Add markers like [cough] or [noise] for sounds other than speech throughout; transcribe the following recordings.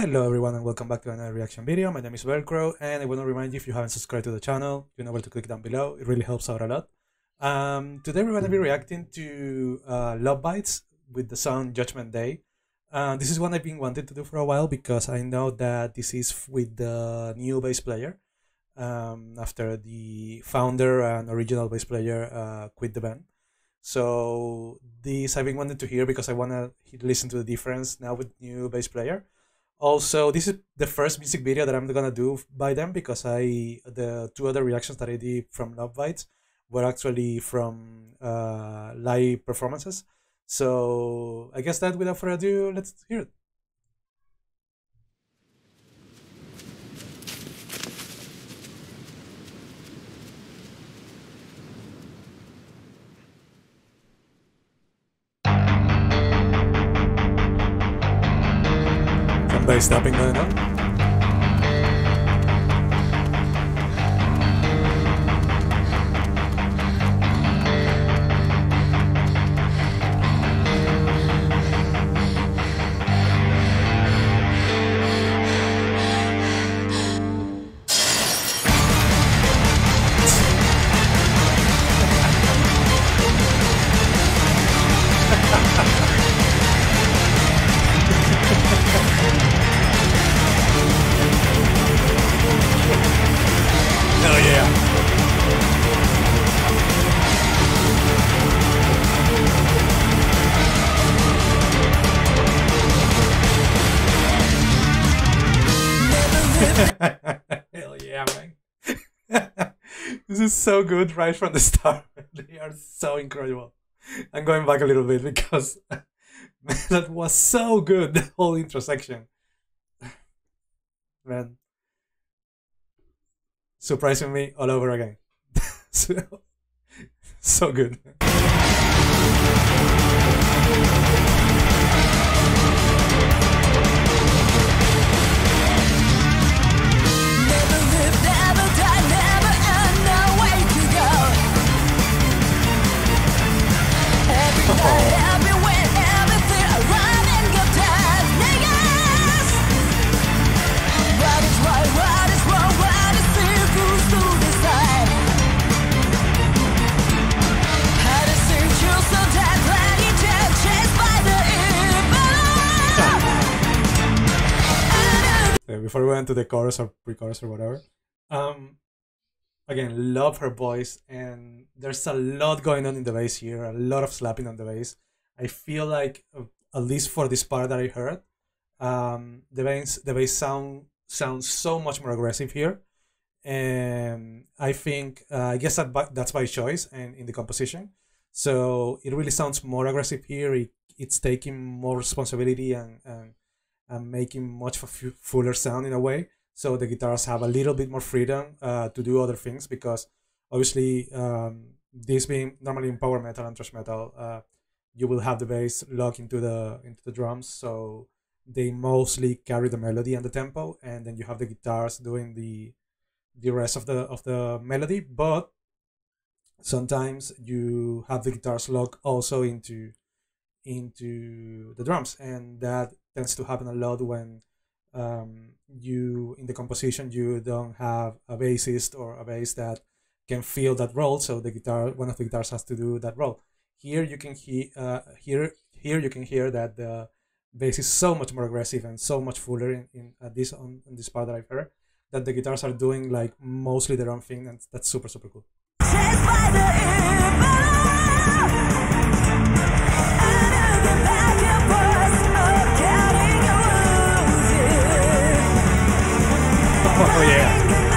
Hello everyone and welcome back to another reaction video. My name is Velcro and I want to remind you if you haven't subscribed to the channel, you know where to click down below. It really helps out a lot. Um, today we're going to be reacting to uh, Lovebites with the song Judgment Day. Uh, this is one I've been wanting to do for a while because I know that this is with the new bass player um, after the founder and original bass player uh, quit the band. So this I've been wanting to hear because I want to listen to the difference now with new bass player. Also, this is the first music video that I'm gonna do by them because I the two other reactions that I did from Lovebites were actually from uh, live performances. So I guess that without further ado, let's hear it. Tapping going on. So good right from the [laughs] start. they are so incredible. I'm going back a little bit because [laughs] that was so good, [laughs] the whole intro section. Man, surprising me all over again. so, so good. Went to the chorus or pre-chorus or whatever. Um again love her voice and there's a lot going on in the bass here a lot of slapping on the bass. I feel like uh, at least for this part that i heard um the bass the bass sound sounds so much more aggressive here. And i think uh, i guess that by, that's by choice and in the composition. So it really sounds more aggressive here. It, it's taking more responsibility and, and and making much fuller sound in a way. So the guitars have a little bit more freedom uh, to do other things because obviously um, this being normally in power metal and thrash metal, uh, you will have the bass lock into the into the drums, so they mostly carry the melody and the tempo, and then you have the guitars doing the the rest of the of the melody. But sometimes you have the guitars lock also into into the drums and that tends to happen a lot when um, you in the composition you don't have a bassist or a bass that can fill that role. So the guitar one of the guitars has to do that role. Here you can uh, hear here you can hear that the bass is so much more aggressive and so much fuller in, in this on, on this part that I've heard that the guitars are doing like mostly their own thing and that's super super cool oh yeah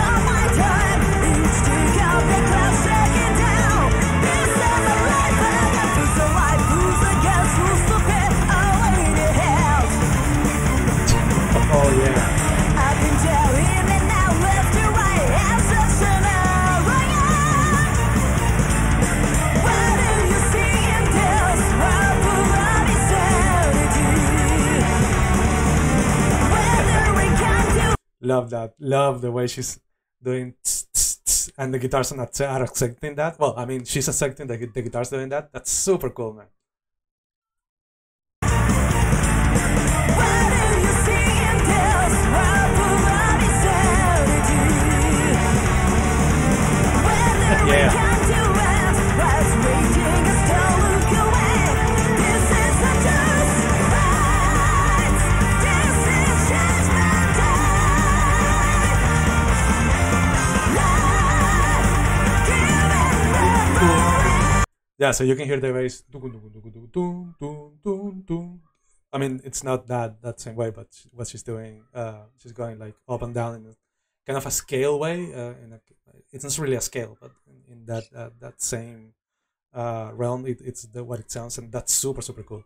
love that love the way she's doing tss, tss, tss, and the guitars are not accepting that. Well i mean she's accepting the, the guitars doing that. That's super cool man yeah, so you can hear the bass. I mean, it's not that that same way, but what she's doing, uh, she's going like up and down in a, kind of a scale way. Uh, in a, it's not really a scale, but in, in that uh, that same uh, realm, it, it's the what it sounds, and that's super super cool.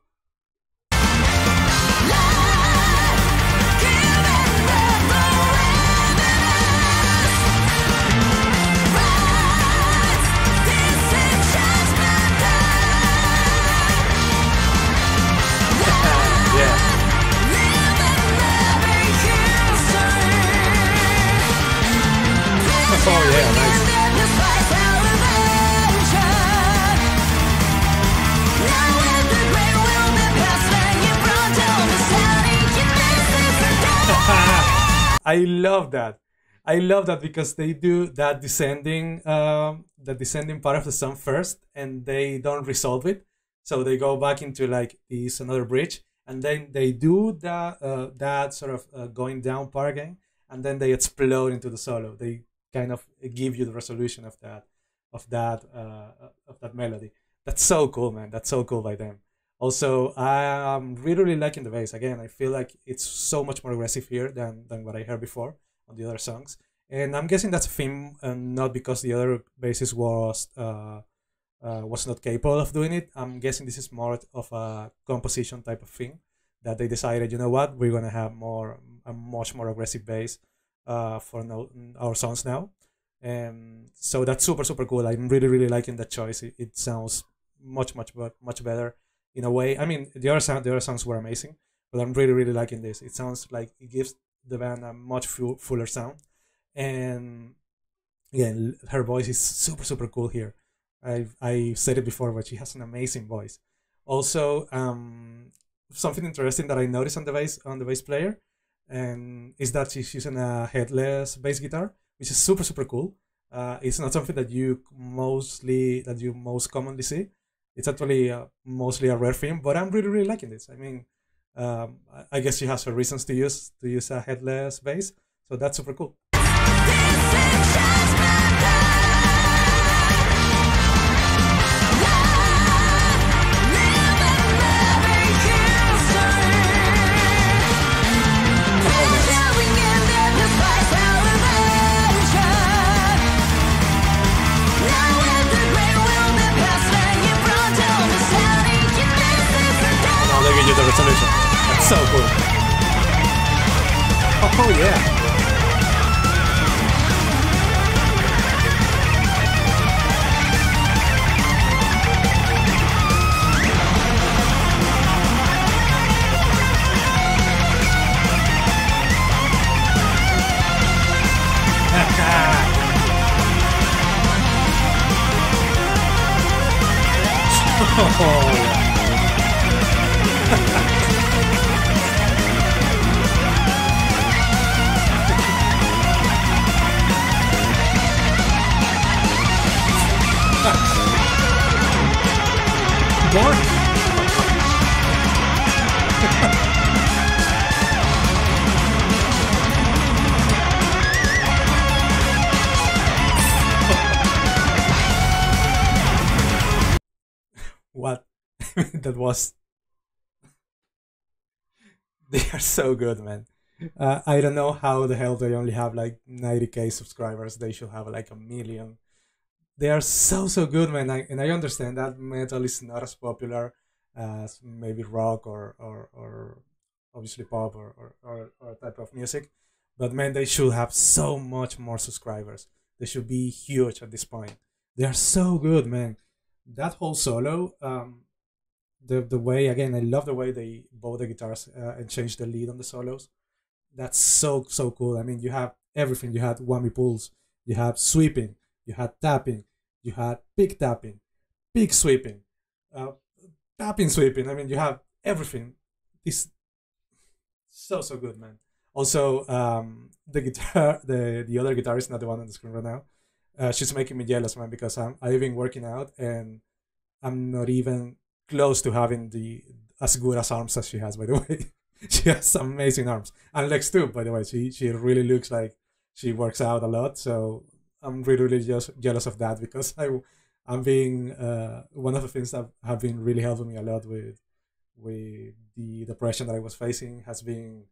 Oh yeah, nice. [laughs] I love that. I love that because they do that descending, um, the descending part of the song first, and they don't resolve it. So they go back into like this another bridge, and then they do that uh, that sort of uh, going down part again, and then they explode into the solo. They kind of give you the resolution of that of that uh, of that melody. That's so cool, man. That's so cool by them. Also, I'm really, really liking the bass. Again, I feel like it's so much more aggressive here than, than what I heard before on the other songs. And I'm guessing that's a theme, and not because the other bassist was uh, uh, was not capable of doing it. I'm guessing this is more of a composition type of thing that they decided, you know what, we're gonna have more a much more aggressive bass uh, for our songs now. And so that's super super cool. I'm really really liking that choice. It, it sounds much much be- much better in a way. I mean, the other sound, the other songs were amazing, but I'm really really liking this. It sounds like it gives the band a much fu- fuller sound, and again, her voice is super super cool here. I I said it before, but she has an amazing voice. Also, um, something interesting that I noticed on the bass on the bass player, and is that she's using a headless bass guitar, which is super super cool. Uh, it's not something that you mostly that you most commonly see. It's actually uh, mostly a rare thing, but I'm really really liking this. I mean, um, I- guess she has her reasons to use to use a headless bass, so that's super cool. Oh yeah. [laughs] oh [laughs] that was. [laughs] They are so good, man. Uh, I don't know how the hell they only have like 90k subscribers. They should have like a million. They are so so good, man. I, and I understand that metal is not as popular as maybe rock or or, or obviously pop or, or, or, or type of music. But man, they should have so much more subscribers. They should be huge at this point. They are so good, man. That whole solo, um, the the way again, I love the way they bow the guitars uh, and change the lead on the solos. That's so so cool. I mean, you have everything. You had whammy pulls. You have sweeping. You had tapping. You had big tapping, big sweeping, uh, tapping sweeping. I mean, you have everything. This so so good, man. Also, um, the guitar, [laughs] the the other guitarist, not the one on the screen right now. Uh, she's making me jealous, man, because I'm I've been working out and I'm not even close to having the as good as arms as she has. By the [laughs] way, she has amazing arms and legs too. By the way, she she really looks like she works out a lot. So I'm really really just jealous of that because I I'm being uh, one of the things that have been really helping me a lot with with the depression that I was facing has been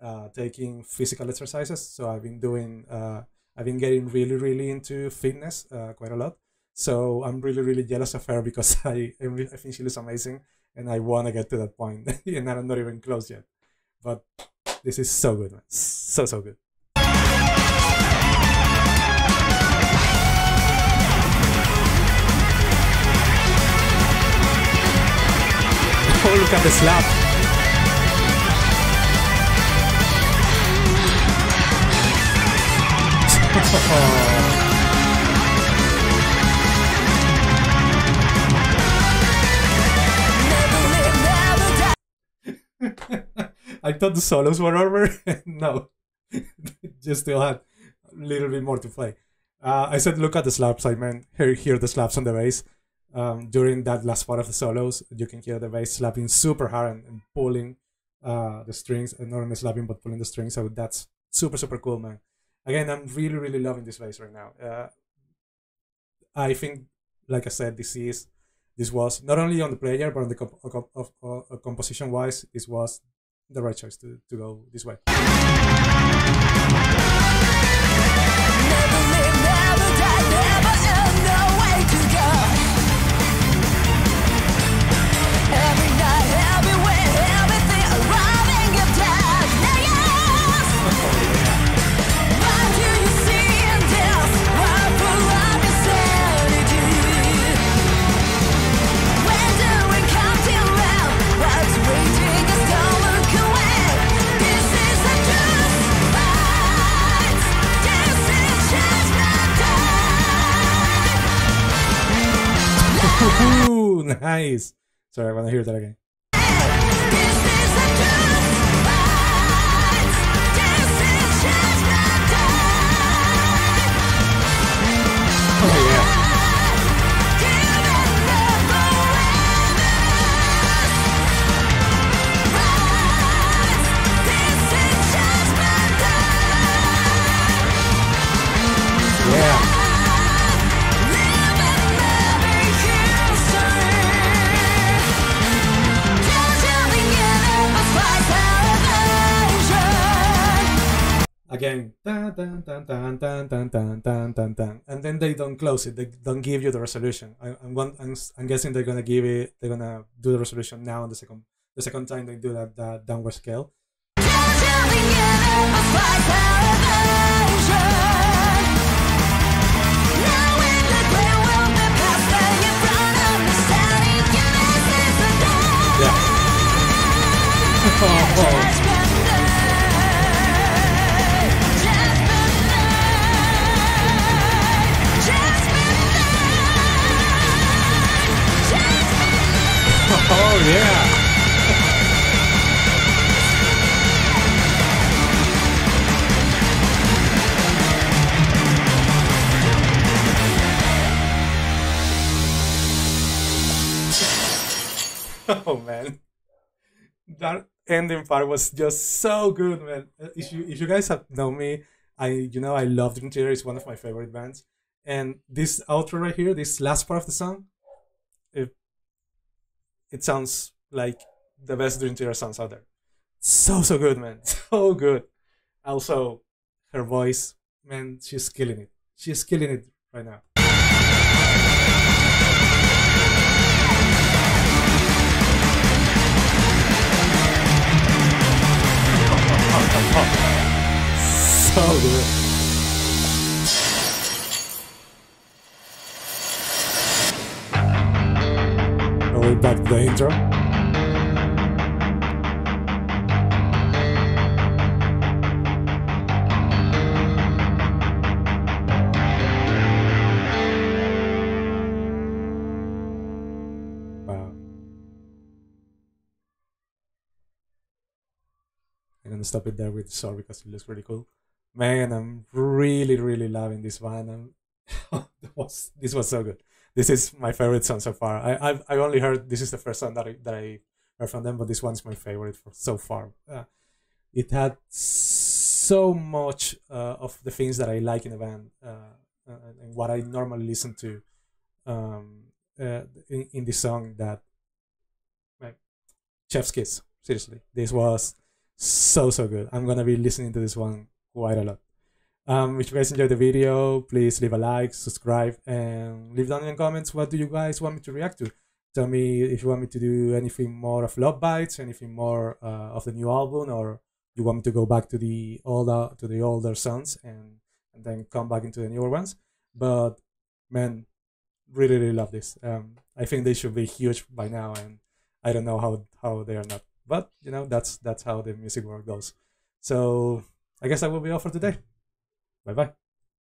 uh, taking physical exercises. So I've been doing uh, I've been getting really really into fitness uh, quite a lot. So I'm really really jealous of her because [laughs] I I think she looks amazing and I want to get to that point [laughs] and I'm not even close yet. But this is so good, man. So so good. [laughs] Oh, look at the slap. Never oh. I thought the solos were over. [laughs] no, [laughs] just still had a little bit more to play. Uh, I said, look at the slaps. I meant hear, hear the slaps on the bass. Um, during that last part of the solos, you can hear the bass slapping super hard and, and pulling uh, the strings, and not only slapping but pulling the strings. So that's super super cool, man. Again, I'm really really loving this bass right now. Uh, I think, like I said, this is this was not only on the player but on the comp- of, of, of, composition wise, this was the right choice to, to go this way. Nice. Sorry, I want to hear that again. Dun, dun, dun, dun, dun, dun, dun, dun. and then they don't close it. They don't give you the resolution. I, I'm, one, I'm, s- I'm guessing they're gonna give it. They're gonna do the resolution now on the second, the second time they do that, that downward scale. Yeah. [laughs] oh, oh. That ending part was just so good, man. If you if you guys have known me, I you know I love Dream Theater. It's one of my favorite bands, and this outro right here, this last part of the song, it it sounds like the best Dream Theater songs out there. So so good, man. [laughs] So good. Also, her voice, man, she's killing it. She's killing it right now. So good. Are we back to the intro? Stop it there with sorry because it looks really cool. Man, I'm really, really loving this one. I'm, [laughs] was this was so good. This is my favorite song so far. I I've, I've only heard this is the first song that I that I heard from them, but this one's my favorite for so far. Uh, it had so much uh, of the things that I like in a band uh, and what I normally listen to um, uh, in, in the song that Chef's Kiss. Seriously, this was so so good. I'm gonna be listening to this one quite a lot. Um, if you guys enjoyed the video, please leave a like, subscribe, and leave down in the comments what do you guys want me to react to. Tell me if you want me to do anything more of Lovebites, anything more uh, of the new album, or you want me to go back to the older to the older songs and and then come back into the newer ones. But man, really really love this. Um, I think they should be huge by now, and I don't know how how they are not. But you know that's that's how the music world goes. So I guess that will be all for today. Bye bye.